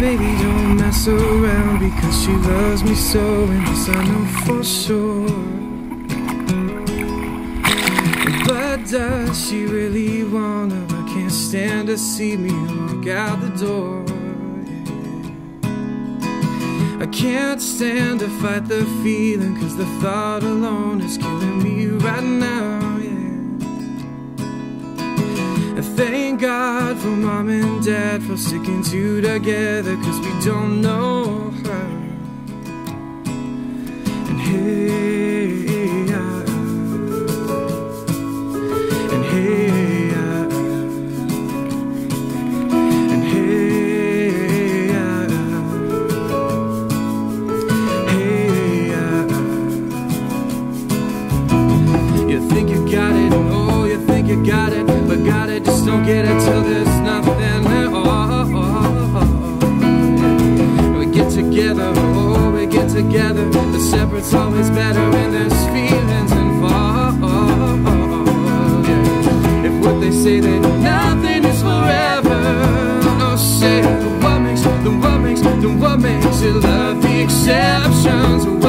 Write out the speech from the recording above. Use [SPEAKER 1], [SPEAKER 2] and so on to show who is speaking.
[SPEAKER 1] baby, don't mess around because she loves me so, and this I know for sure. But does she really wanna? I can't stand to see me walk out the door. I can't stand to fight the feeling, cause the thought alone is killing me right now. Thank God for mom and dad for sticking two together Cause we don't know her And hey, yeah. And hey, yeah. And hey, yeah. Hey. You think you got till there's nothing at all We get together, oh, we get together. But separate's always better when there's feelings involved. If what they say nothing is forever oh, No shit, then what makes, then what makes, then what makes love the exception